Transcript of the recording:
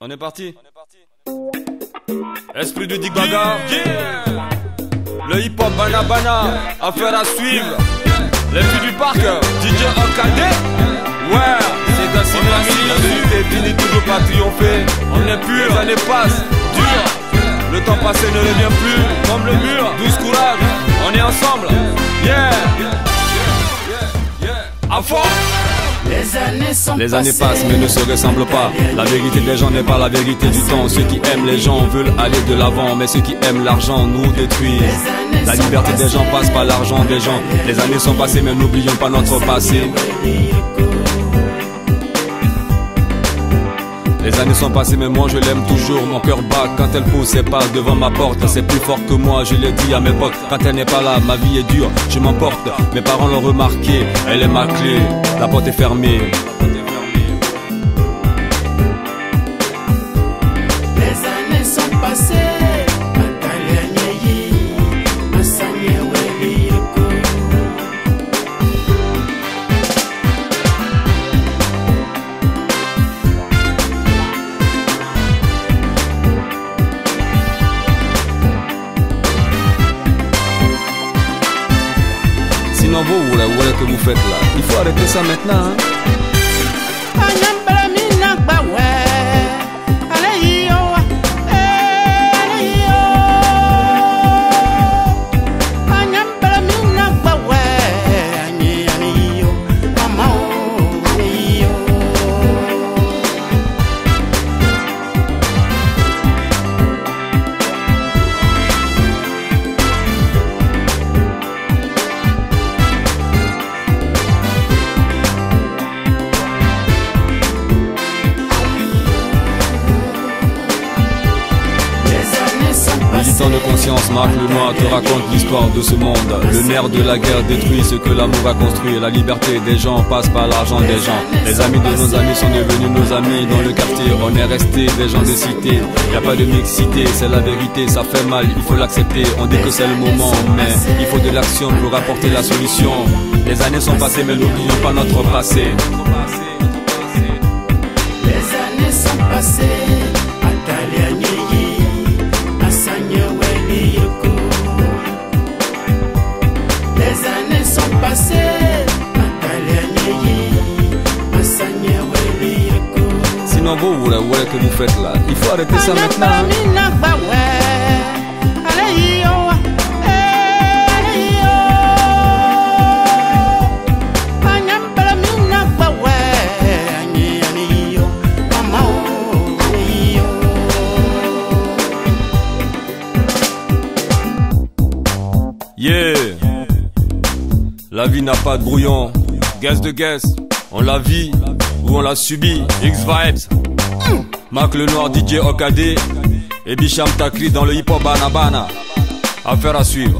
On est parti. Esprit du Dick Baga. Le hip hop Bana Bana. Affaire à suivre. Les filles du parc. DJ Okade. Ouais C'est ainsi merci La vérité finit toujours pas triompher On est pur, les années passent Dur. Le temps passé ne revient plus. Comme le mur, douce courage On est ensemble. Yeah les années, passent mais ne se ressemblent pas. La vérité des gens n'est pas la vérité du temps. Ceux qui aiment les gens veulent aller de l'avant, mais ceux qui aiment l'argent nous détruisent. La liberté des gens passe par l'argent des gens. Les années sont passées mais n'oublions pas notre passé. Les années sont passées mais moi je l'aime toujours Mon cœur bat quand elle pousse ses pas devant ma porte C'est plus fort que moi, je l'ai dit à mes potes Quand elle n'est pas là, ma vie est dure, je m'emporte Mes parents l'ont remarqué, elle est ma clé La porte est fermée Vous, voilà, voilà que vous faites là Il faut arrêter ça maintenant hein? Méditant de conscience, Marc le Noir te raconte l'histoire de ce monde. Le nerf de la guerre détruit ce que l'amour a construit. La liberté des gens passe par l'argent des gens. Les amis de nos amis sont devenus nos amis dans le quartier. On est resté des gens des cités. Y a pas de mixité, c'est la vérité, ça fait mal, il faut l'accepter. On dit que c'est le moment, mais il faut de l'action pour apporter la solution. Les années sont passées, mais n'oublions pas notre passé. Les années sont passées. Vous, voilà, voilà que vous faites là. Il faut arrêter ça maintenant. Yeah La vie n'a pas de brouillon Guess de guess On la vit ou on la subit X-Vibes Mac le Noir DJ Okade Et Bicham Takri dans le hip hop Banabana. Affaire à suivre